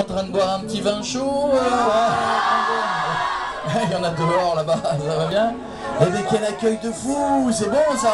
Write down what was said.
en train de boire un petit vin chaud. Euh, Il y en a dehors là-bas, ça va bien. Et bien quel accueil de fou, c'est bon ça